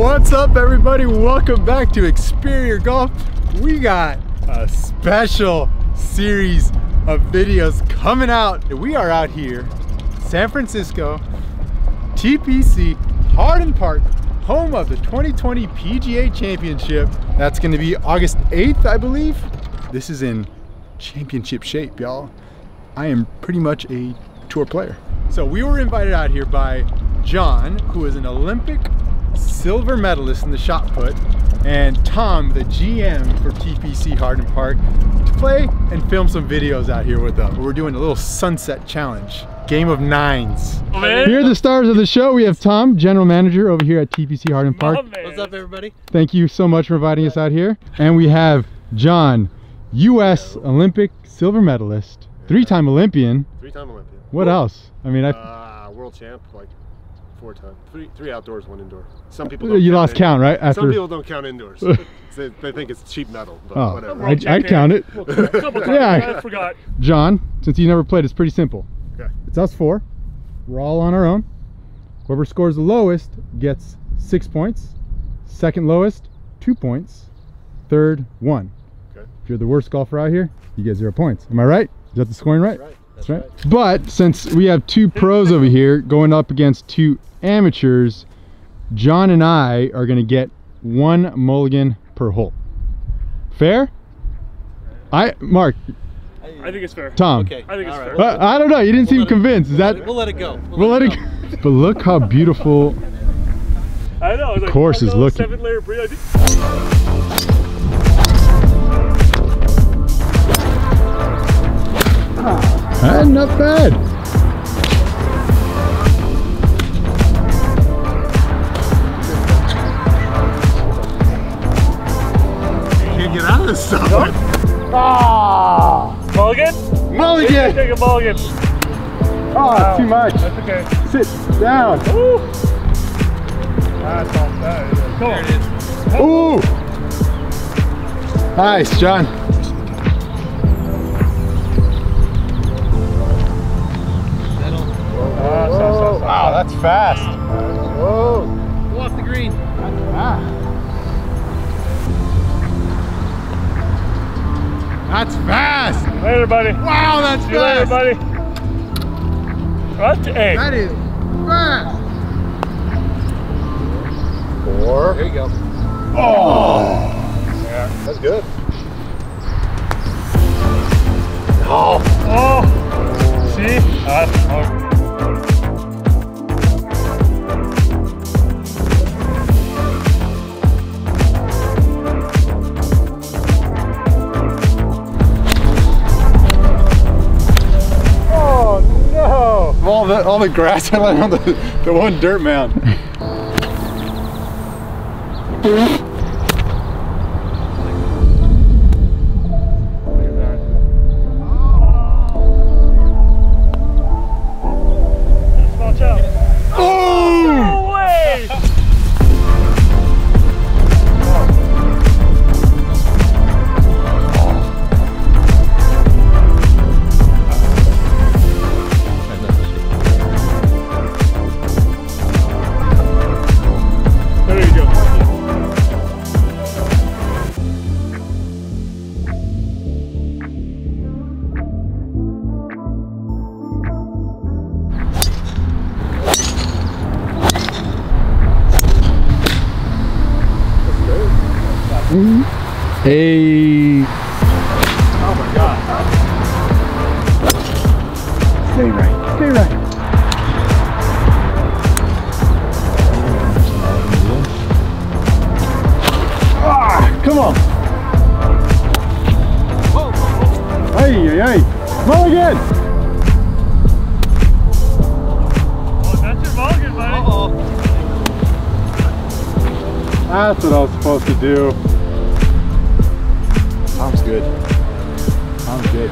What's up everybody? Welcome back to Experior Golf. We got a special series of videos coming out. We are out here, San Francisco, TPC Harding Park, home of the 2020 PGA Championship. That's gonna be August 8th, I believe. This is in championship shape, y'all. I am pretty much a tour player. So we were invited out here by John, who is an Olympic silver medalist in the shot put, and Tom, the GM for TPC Harding Park, to play and film some videos out here with them. We're doing a little sunset challenge, game of nines. Man. Here are the stars of the show. We have Tom, general manager over here at TPC Harding Park. What's up, everybody? Thank you so much for inviting us out here. And we have John, U.S. Olympic silver medalist, three-time Olympian. Three-time Olympian. What else? I mean, I Uh, world champ, like four times. Three, three outdoors, one indoor. Some people you don't lost in- count, right? After Some people don't count indoors. they, they think it's cheap medal, but Oh, whatever. I- I'd count it. Well, a couple times, Yeah. I forgot. John, since you never played, it's pretty simple. Okay. It's us four. We're all on our own. Whoever scores the lowest gets six points. Second lowest, two points. Third, one. Okay. If you're the worst golfer out here, you get zero points. Am I right? Is that the scoring right? Right. That's right. But since we have two pros over here going up against two amateurs, John and I are going to get one mulligan per hole. Fair? I Mark, I think it's fair. Tom. Okay. I think it's all fair. right. Uh, I don't know. You didn't seem let it- convinced. Is that? We'll let it go. We'll let it. go. But look how beautiful. I know. Of course is looking. Not bad. Can't get out of this stuff. Ah, mulligan? Mulligan. Take a mulligan. Oh, too much. That's okay. Sit down. Woo. That's all. That is it. Come on. Ooh. Nice, John. So. Wow, that's fast. Go off the green. That's fast. Later, buddy. Wow, that's See you later, buddy. What? Hey. That is fast. Four. There you go. Oh. Yeah, that's good. Oh. Oh. See? Ah, oh. The all the grass I landed on the, the one dirt mound. Hey. Oh my god. Stay right. Stay right. Ah, come on. Hey, hey, hey. Oh, that's your mulligan, buddy. That's what I was supposed to do. Tom's good. Tom's good.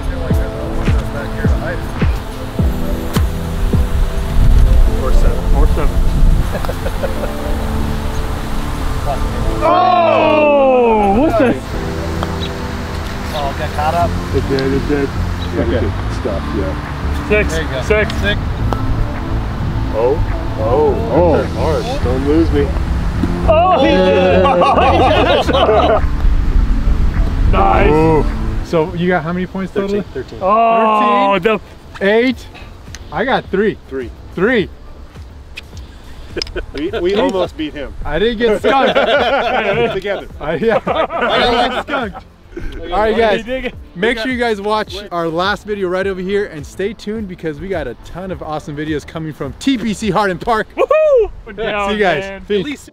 Four seven. Four seven. oh! What's that? Oh, got caught up. It did, it did. Okay. Stuff, yeah. Six. There you go. Six. Six. Oh. Oh. Oh. Hard. Don't lose me. Oh, he did. nice. Ooh. So you got how many points total? 13. 13. Oh, oh the Eight. I got three. Three. Three. We, we almost beat him. I didn't get skunked. Together. I, yeah, I got skunked. All right, guys. Make sure you guys watch our last video right over here and stay tuned because we got a ton of awesome videos coming from TPC Harding Park. Woohoo! See you guys. Man. Peace.